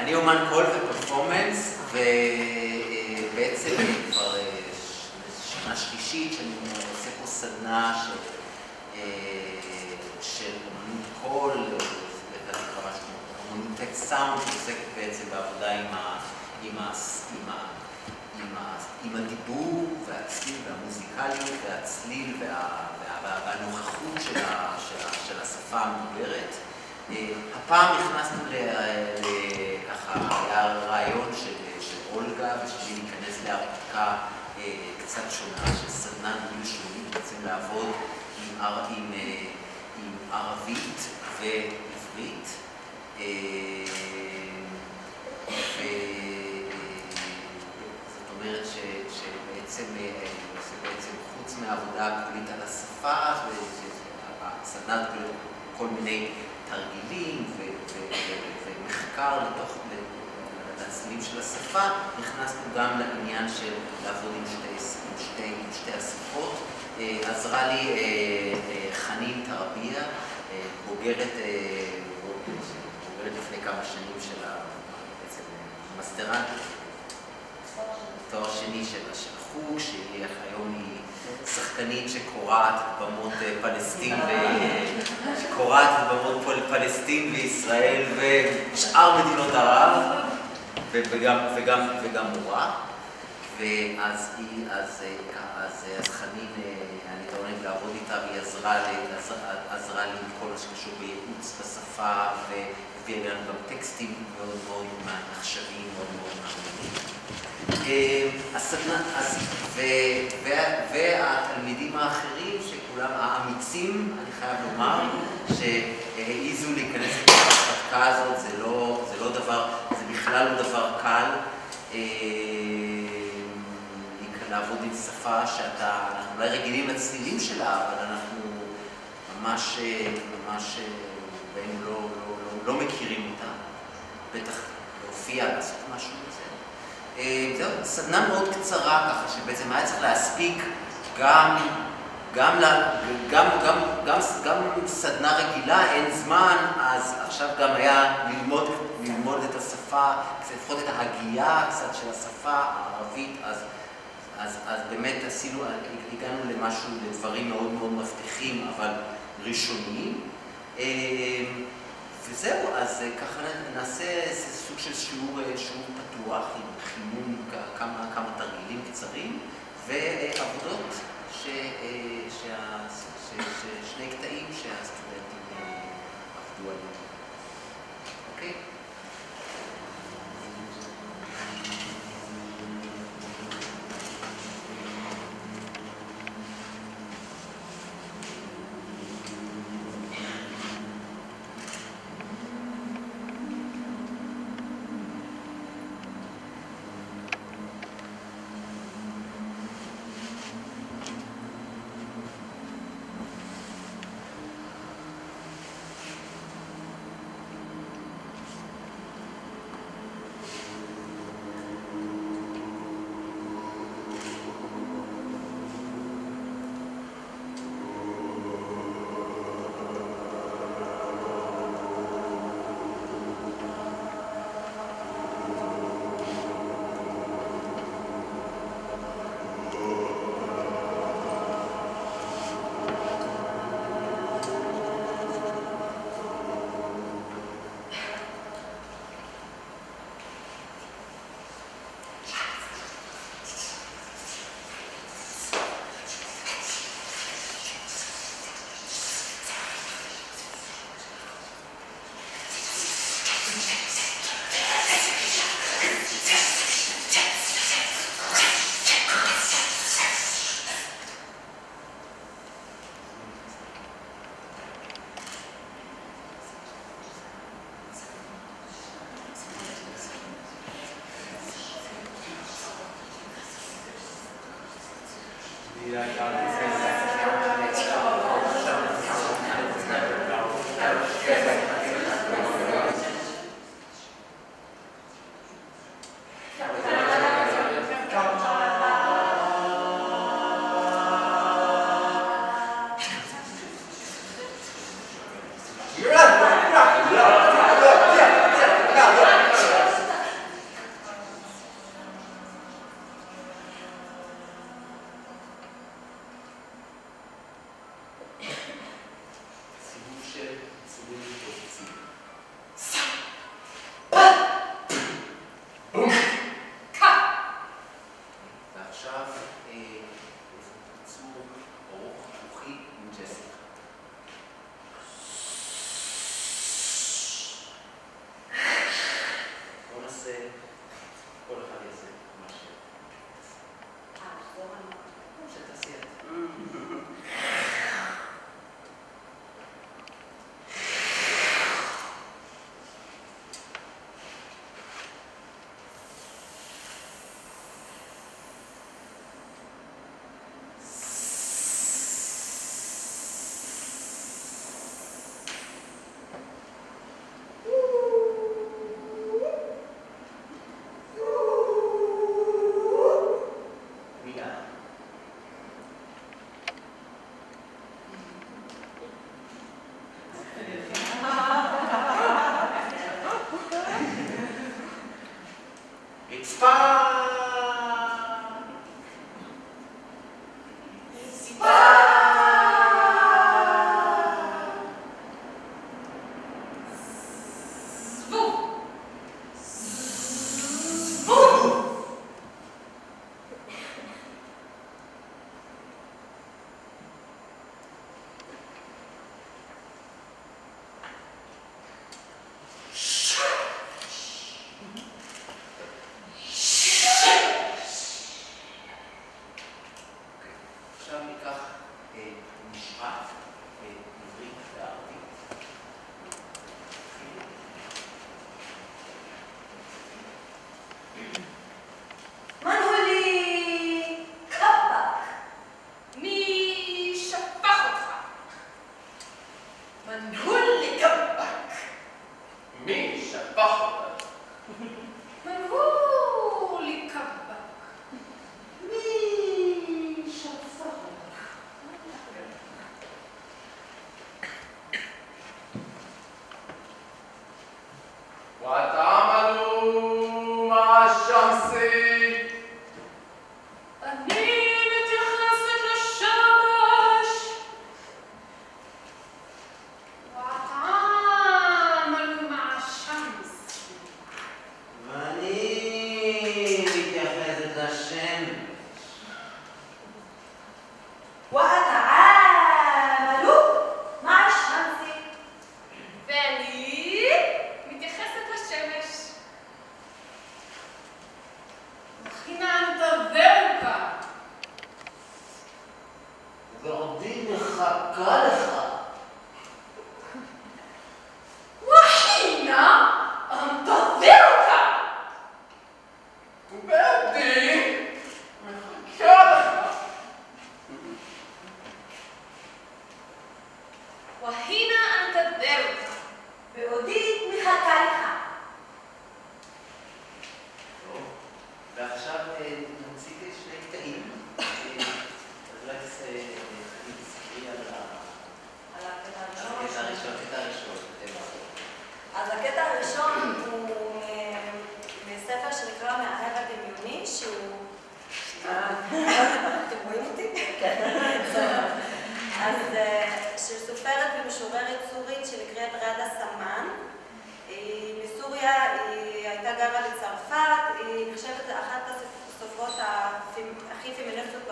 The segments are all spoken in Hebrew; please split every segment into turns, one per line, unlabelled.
אני אומן קול ופרפורמנס, ובעצם כבר אה, שנה שלישית שאני עושה פה סדנה של, אה, אומנות קול, לדעתי קרה משהו אומנות טקסט סאונד, שעוסקת בעצם בעבודה עם, הדיבור והצליל והמוזיקליות והצליל וה, וה, וה, והנוכחות של השפה המדוברת. הפעם נכנסנו ל... ל- ככה, היה רעיון של, אולגה ושלי להיכנס להרפתקה אה, קצת שונה של סדנה גיל שלי, בעצם לעבוד עם, אה, ערבית ועברית. אה, זאת אומרת שבעצם, שבעצם חוץ מהעבודה הכללית על השפה, כוללת כל מיני תרגילים ומחקר לתוך, לצלילים של השפה, נכנסנו גם לעניין של לעבוד עם שתי, עם שתי, עם שתי השפות. אה, עזרה לי אה, אה, חנין תרביה, בוגרת, בוגרת לפני כמה שנים של ה- בעצם מסטרנט, תואר שני של של החוג, שהיא היום היא שחקנית שקורעת במות אה, פלסטין, שקורעת במות פלסטין וישראל ושאר מדינות ערב, וגם, וגם, וגם מורה. ואז היא, אז, אה, אז, אה, אז חנין, אני מתעונן לעבוד איתה, והיא עזרה לי, עזרה לי עם כל מה שקשור בייעוץ בשפה, והביאה לנו גם טקסטים מאוד מאוד עכשוויים, מאוד מאוד מעניינים. אה, הסדנה, אז, ו, וה, והתלמידים האחרים, שכולם האמיצים, אני חייב לומר, שהעיזו להיכנס להרפתקה הזאת, זה לא, זה לא דבר, זה בכלל לא דבר קל. אה, לעבוד עם שפה שאתה, אנחנו אולי רגילים לצלילים שלה, אבל אנחנו ממש, ממש, אה, רובנו לא, לא, לא, מכירים אותה. בטח להופיע, לעשות משהו כזה. אה, זהו, סדנה מאוד קצרה ככה, שבעצם היה צריך להספיק גם, גם, גם, גם, גם, גם סדנה רגילה, אין זמן, אז עכשיו גם היה ללמוד, ללמוד את השפה, לפחות את ההגייה קצת של השפה הערבית, אז, אז, אז באמת עשינו, הגענו למשהו, לדברים מאוד מאוד מבטיחים, אבל ראשוניים. וזהו, אז אה, ככה נעשה איזה סוג של שיעור, אה, שיעור פתוח עם חימום, כמה, כמה תרגילים קצרים ועבודות, ש, אה, שה, ש, ש, שני קטעים שהסטודנטים עבדו עליהם. אוקיי?
Yeah, Why?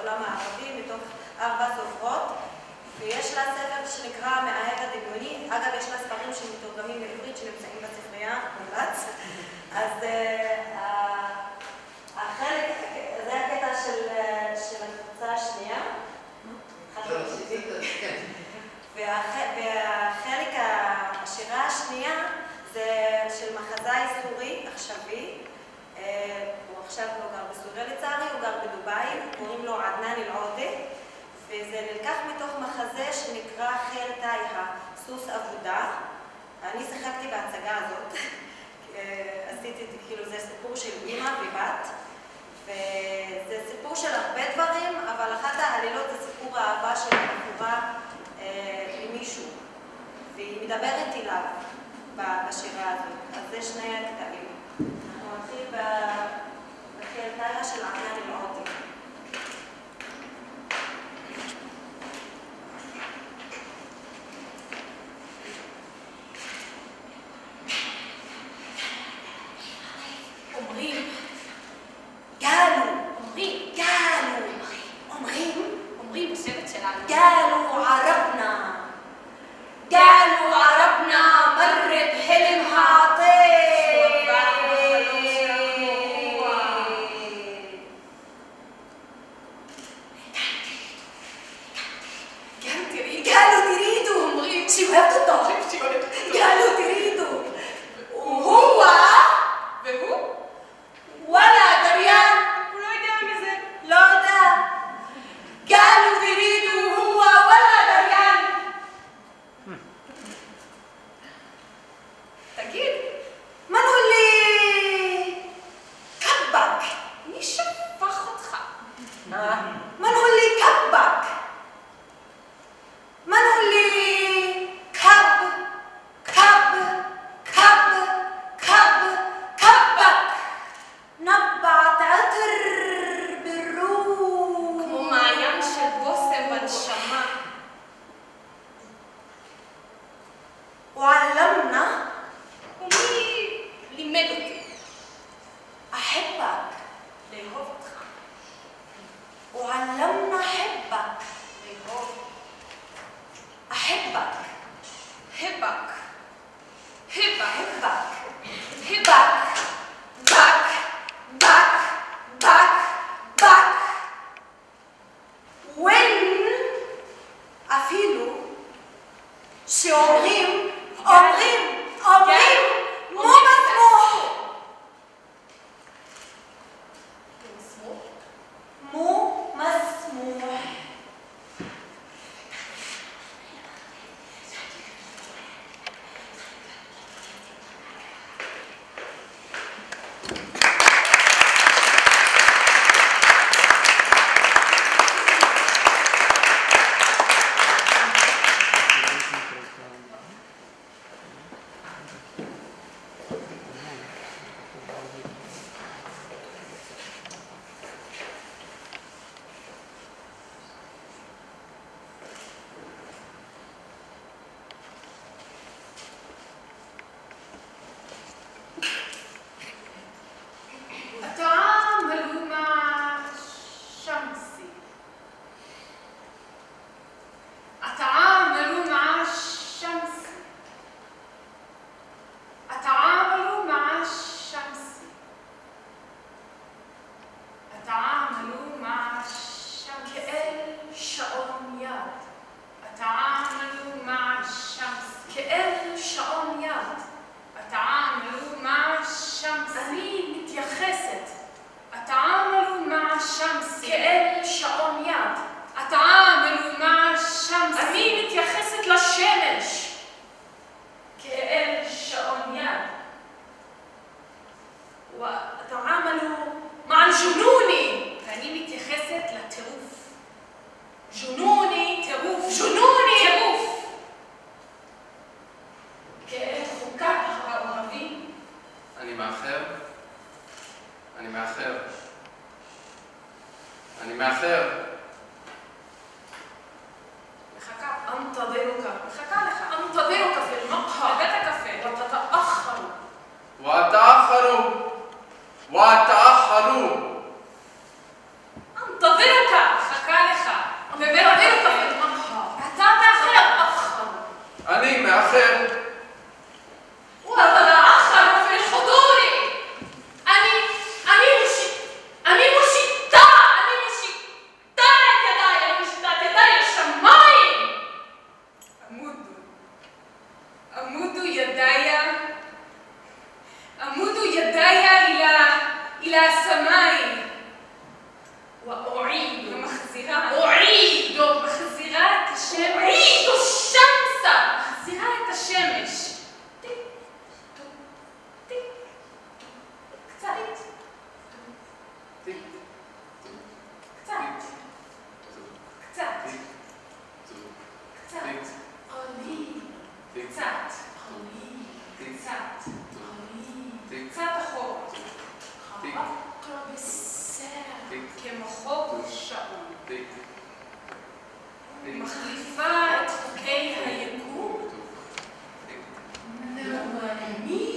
העולם הערבי מתוך ארבע סופרות, ויש לה ספר שנקרא המאהב הדמיוני. אגב, יש לה ספרים שמתורגמים לעברית שנמצאים בספרייה, מומלץ. אז אה, החלק, זה הקטע של אה, הקבוצה השנייה. והחלק, השירה השנייה זה של מחזאי סורי עכשווי. אה, עכשיו לא גר בסוריה לצערי, הוא גר בדובאי, קוראים לו עדנאן אל-עודה, וזה נלקח מתוך מחזה שנקרא חיל תאיה, סוס עבודה. אני שיחקתי בהצגה הזאת, אה, עשיתי, כאילו, זה סיפור של אימא ובת, וזה סיפור של הרבה דברים, אבל אחת העלילות זה סיפור האהבה של התגובה אה, למישהו, והיא מדברת אליו בשירה הזאת, אז זה שני הקטעים.
Next وتعاملوا مع الجنون. كلمة خست لتروف جنوني
تروف
جنون. class
כמוחו ופשעון.
מחליפה את חוקי היקום,
מאומנים